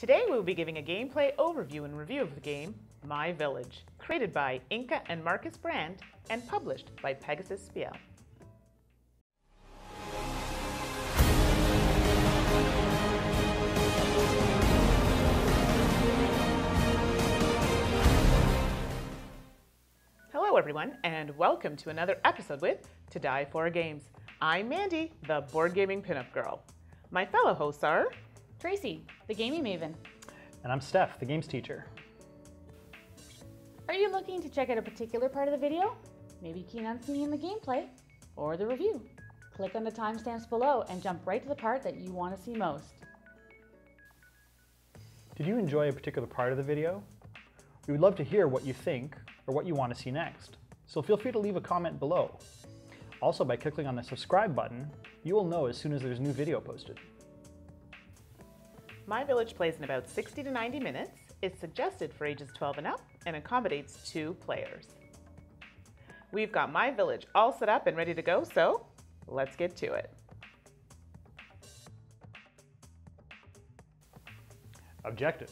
Today we will be giving a gameplay overview and review of the game My Village, created by Inka and Markus Brand and published by Pegasus Spiel. Hello everyone and welcome to another episode with To Die For Games. I'm Mandi, the board gaming pinup girl. My fellow hosts are Tracy, the gaming maven. And I'm Steph, the games teacher. Are you looking to check out a particular part of the video? Maybe keen on seeing the gameplay or the review? Click on the timestamps below and jump right to the part that you want to see most. Did you enjoy a particular part of the video? We would love to hear what you think or what you want to see next, so feel free to leave a comment below. Also, by clicking on the subscribe button, you will know as soon as there's a new video posted. My Village plays in about 60 to 90 minutes, is suggested for ages 12 and up, and accommodates two players. We've got My Village all set up and ready to go, so let's get to it. Objective.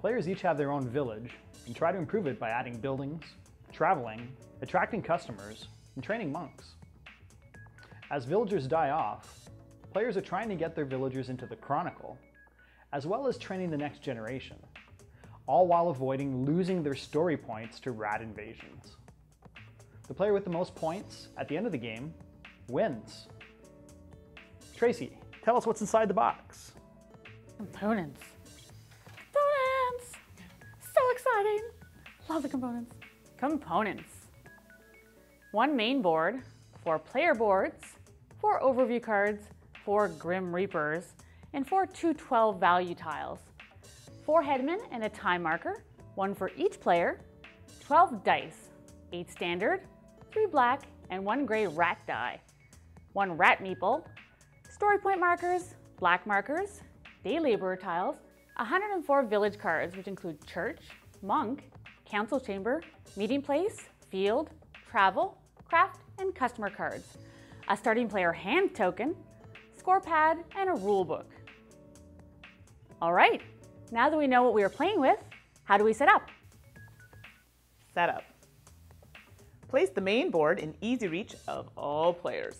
Players each have their own village and try to improve it by adding buildings, traveling, attracting customers, and training monks. As villagers die off, players are trying to get their villagers into the Chronicle, as well as training the next generation, all while avoiding losing their story points to rat invasions. The player with the most points at the end of the game wins. Tracy, tell us what's inside the box. Components. Components! So exciting! Love the components. Components. One main board, four player boards, four overview cards, four Grim Reapers, and four 212 value tiles. Four headmen and a time marker, one for each player, 12 dice, eight standard, three black, and one gray rat die, one rat meeple, story point markers, black markers, day laborer tiles, 104 village cards, which include church, monk, council chamber, meeting place, field, travel, craft, and customer cards, a starting player hand token, score pad, and a rule book. All right, now that we know what we are playing with, how do we set up? Setup. Place the main board in easy reach of all players.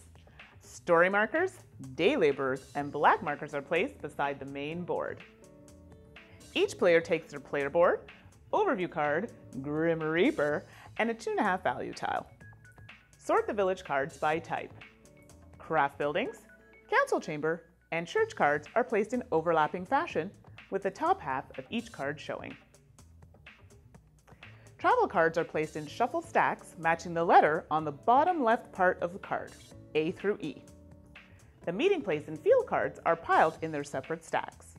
Story markers, day laborers, and black markers are placed beside the main board. Each player takes their player board, overview card, Grim Reaper, and a two and a half value tile. Sort the village cards by type. Craft buildings, council chamber, and church cards are placed in overlapping fashion, with the top half of each card showing. Travel cards are placed in shuffle stacks matching the letter on the bottom left part of the card, A through E. The meeting place and field cards are piled in their separate stacks.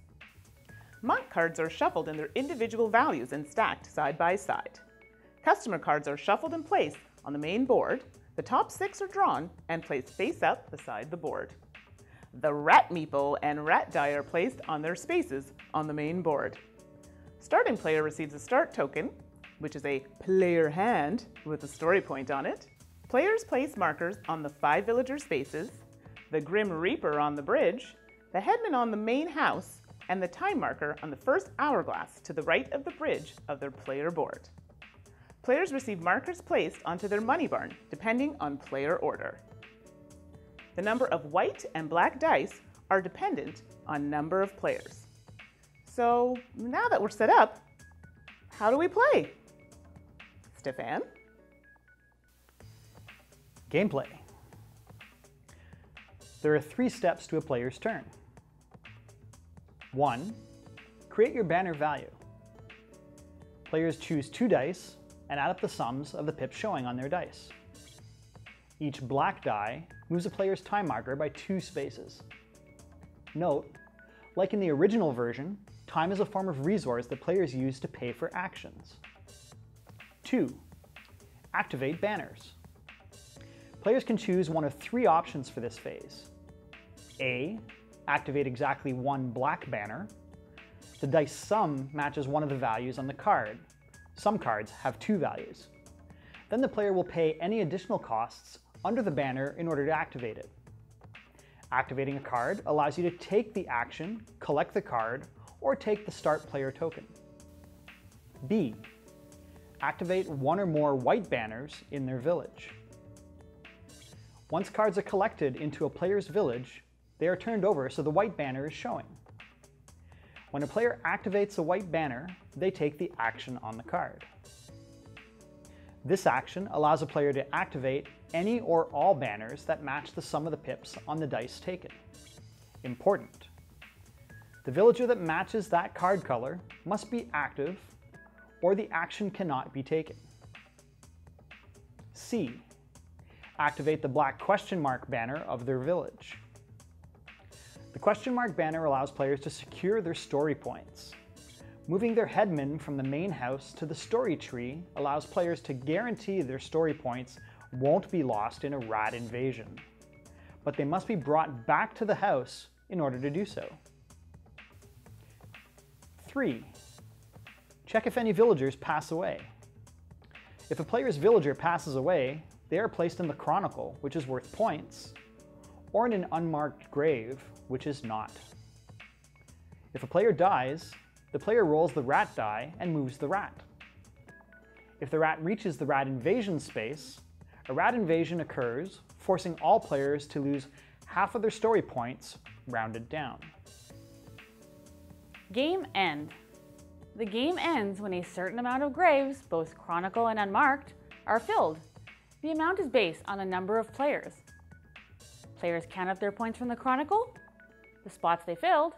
Monk cards are shuffled in their individual values and stacked side by side. Customer cards are shuffled and placed on the main board. The top six are drawn and placed face up beside the board. The rat meeple and rat die are placed on their spaces on the main board. Starting player receives a start token, which is a player hand with a story point on it. Players place markers on the five villager spaces, the Grim Reaper on the bridge, the headman on the main house, and the time marker on the first hourglass to the right of the bridge of their player board. Players receive markers placed onto their money barn, depending on player order. The number of white and black dice are dependent on number of players. So now that we're set up, how do we play? Stephane? Gameplay. There are three steps to a player's turn. One, create your banner value. Players choose two dice and add up the sums of the pips showing on their dice. Each black die moves a player's time marker by two spaces. Note, like in the original version, time is a form of resource that players use to pay for actions. 2. Activate banners. Players can choose one of three options for this phase. A. Activate exactly one black banner. The dice sum matches one of the values on the card. Some cards have two values. Then the player will pay any additional costs under the banner in order to activate it. Activating a card allows you to take the action, collect the card, or take the start player token. B. Activate one or more white banners in their village. Once cards are collected into a player's village, they are turned over so the white banner is showing. When a player activates a white banner, they take the action on the card. This action allows a player to activate any or all banners that match the sum of the pips on the dice taken. Important. The villager that matches that card color must be active or the action cannot be taken. C. Activate the black question mark banner of their village. The question mark banner allows players to secure their story points. Moving their headman from the main house to the story tree allows players to guarantee their story points won't be lost in a rat invasion. But they must be brought back to the house in order to do so. 3. Check if any villagers pass away. If a player's villager passes away, they are placed in the Chronicle, which is worth points, or in an unmarked grave, which is not. If a player dies, the player rolls the rat die and moves the rat. If the rat reaches the rat invasion space, a rat invasion occurs, forcing all players to lose half of their story points, rounded down. Game end. The game ends when a certain amount of graves, both chronicle and unmarked, are filled. The amount is based on a number of players. Players count up their points from the chronicle, the spots they filled,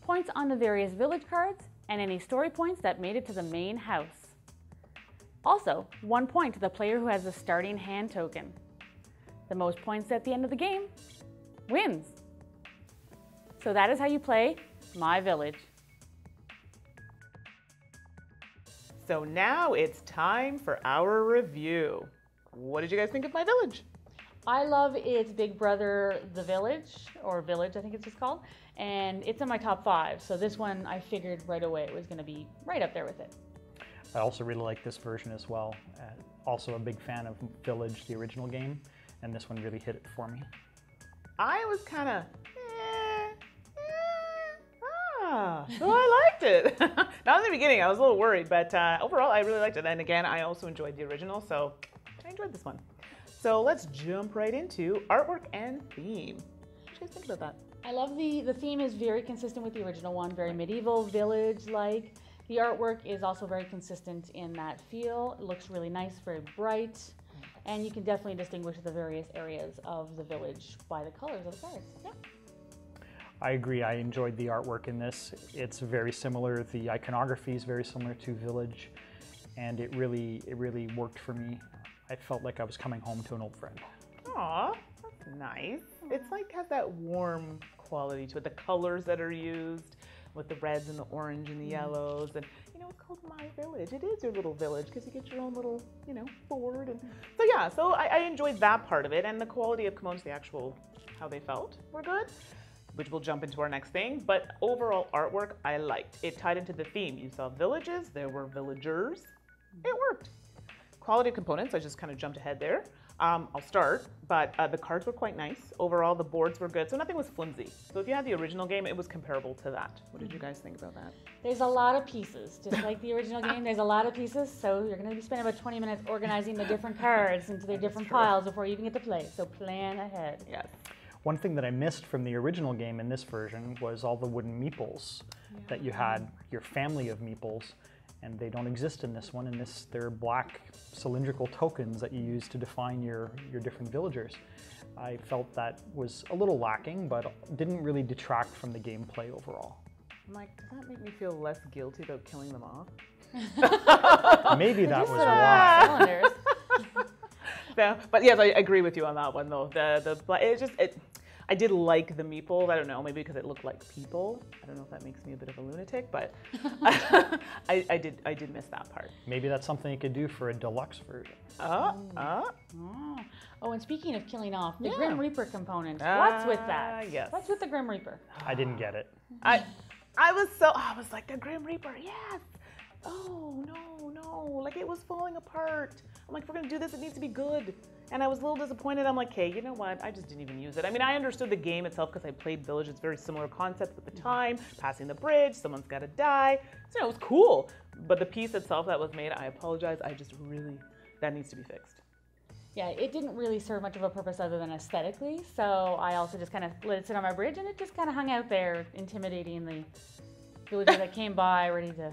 points on the various village cards, and any story points that made it to the main house. Also, one point to the player who has the starting hand token. The most points at the end of the game wins. So that is how you play My Village. So now it's time for our review. What did you guys think of My Village? I love its big brother, The Village, or Village, I think it's just called, and it's in my top five. So this one, I figured right away it was going to be right up there with it. I also really like this version as well. Uh, also a big fan of Village, the original game, and this one really hit it for me. I was kind of, eh, eh, ah, so I liked it. Not in the beginning, I was a little worried, but uh, overall, I really liked it. And again, I also enjoyed the original, so I enjoyed this one. So let's jump right into artwork and theme. What do you guys think about that? I love the the theme is very consistent with the original one, very medieval village like. The artwork is also very consistent in that feel. It looks really nice, very bright, and you can definitely distinguish the various areas of the village by the colors of the cards. Yeah. I agree. I enjoyed the artwork in this. It's very similar. The iconography is very similar to Village, and it really it really worked for me. I felt like I was coming home to an old friend. Aw, that's nice. It's like has that warm quality to it. The colors that are used with the reds and the orange and the yellows and you know it's called my village. It is your little village because you get your own little you know board and so yeah so I, I enjoyed that part of it and the quality of Camones the actual how they felt were good which we'll jump into our next thing. But overall artwork I liked. It tied into the theme. You saw villages. There were villagers. It worked. Quality of components I just kind of jumped ahead there um, I'll start, but uh, the cards were quite nice. Overall, the boards were good, so nothing was flimsy. So if you had the original game, it was comparable to that. What did you guys think about that? There's a lot of pieces, just like the original game. There's a lot of pieces, so you're going to be spending about 20 minutes organizing the different cards into their different piles before you even get to play. So plan ahead. Yes. One thing that I missed from the original game in this version was all the wooden meeples that you had, your family of meeples, and they don't exist in this one. In this, they're black cylindrical tokens that you use to define your, your different villagers. I felt that was a little lacking, but didn't really detract from the gameplay overall. I'm like, does that make me feel less guilty about killing them off? Maybe that was uh, why. Cylinders. No, but yes, I agree with you on that one though. The the it just it. I did like the meeple. I don't know, maybe because it looked like people. I don't know if that makes me a bit of a lunatic, but I, I did I did miss that part. Maybe that's something you could do for a deluxe version. Uh, uh, Oh. oh, and speaking of killing off, the Yeah. Grim Reaper component. What's with that? yes. What's with the Grim Reaper? I didn't get it. I I was so I was like the Grim Reaper, yes. oh no, no, like it was falling apart. I'm like, if we're gonna do this, it needs to be good. And I was a little disappointed. I'm like, hey, you know what? I just didn't even use it. I mean, I understood the game itself because I played Village. It's very similar concept at the mm-hmm. time, passing the bridge, someone's got to die. So it was cool. But the piece itself that was made, I apologize. I just really, that needs to be fixed. Yeah, it didn't really serve much of a purpose other than aesthetically. So I also just kind of let it sit on my bridge, and it just kind of hung out there, intimidating the villagers that came by, ready to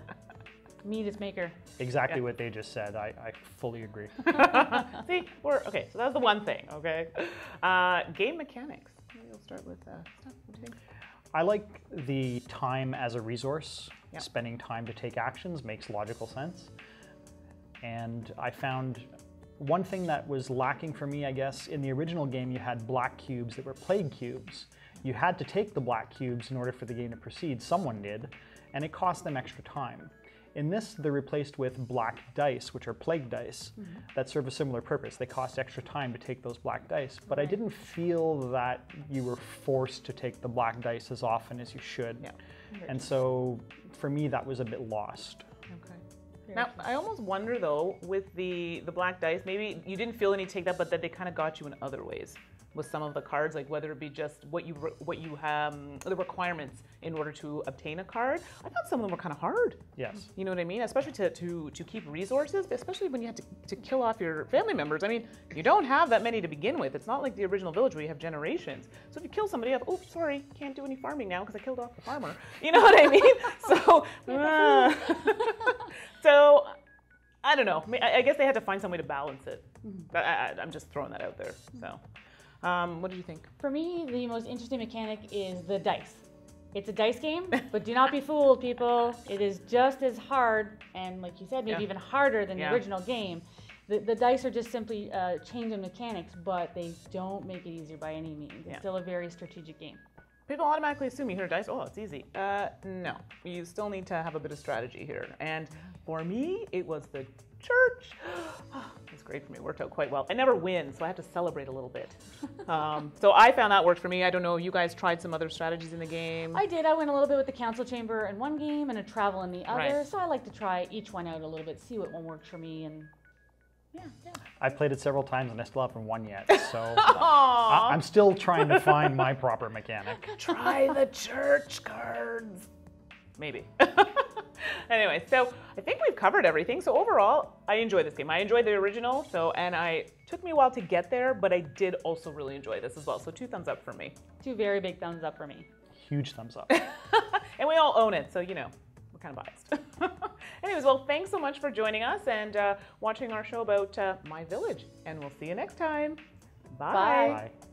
meet its maker. Exactly Yeah. what they just said. I, I fully agree. See, we're okay. So that's the one thing. Okay, uh, game mechanics. Maybe we'll start with uh, Steph, What do you think? I like the time as a resource. Yep. Spending time to take actions makes logical sense. And I found one thing that was lacking for me, I guess, in the original game, you had black cubes that were plague cubes. You had to take the black cubes in order for the game to proceed. Someone did, and it cost them extra time. In this, they're replaced with black dice, which are plague dice, mm-hmm. that serve a similar purpose. They cost extra time to take those black dice, but I didn't feel that you were forced to take the black dice as often as you should. Yeah. And so for me, that was a bit lost. Okay. Now, I almost wonder though, with the the black dice, maybe you didn't feel any take that, but that they kind of got you in other ways with some of the cards, like whether it be just what you re- what you have the requirements in order to obtain a card. I thought some of them were kind of hard. Yes. You know what I mean? Especially to, to, to keep resources, especially when you have to, to kill off your family members. I mean, you don't have that many to begin with. It's not like the original village where you have generations. So if you kill somebody, you have, oh, sorry, can't do any farming now because I killed off the farmer. You know what I mean? So, uh, so I don't know. I, I guess they had to find some way to balance it. But I, I, I'm just throwing that out there. So, um, what do you think? For me, the most interesting mechanic is the dice. It's a dice game, but do not be fooled, people. It is just as hard, and like you said, maybe Yeah. even harder than Yeah. the original game. The, the dice are just simply uh, changing mechanics, but they don't make it easier by any means. It's Yeah. still a very strategic game. People automatically assume you hear dice. Oh, it's easy. Uh, no, you still need to have a bit of strategy here. And for me, it was the church. it was great for me. It worked out quite well. I never win, so I have to celebrate a little bit. Um, so I found that worked for me. I don't know. You guys tried some other strategies in the game. I did. I went a little bit with the council chamber in one game and a travel in the other. Right. So I like to try each one out a little bit, see what one works for me, and yeah, yeah. I've played it several times and I still haven't won yet. So I, I'm still trying to find my proper mechanic. try the church cards. Maybe. anyway, so I think we've covered everything. So overall, I enjoy this game. I enjoyed the original. So and I took me a while to get there, but I did also really enjoy this as well. So two thumbs up for me. Two very big thumbs up for me. Huge thumbs up. and we all own it, so you know we're kind of biased. Anyways, well, thanks so much for joining us and uh, watching our show about uh, my village. And we'll see you next time. Bye. Bye.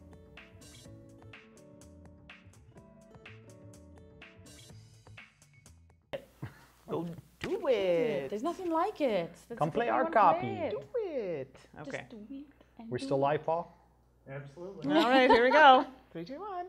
Go do it. There's nothing like it. That's Come play our copy. play it. Do it. Okay. Just do it We're do still it. live, Paul? Absolutely. All right, here we go. Three, two, one.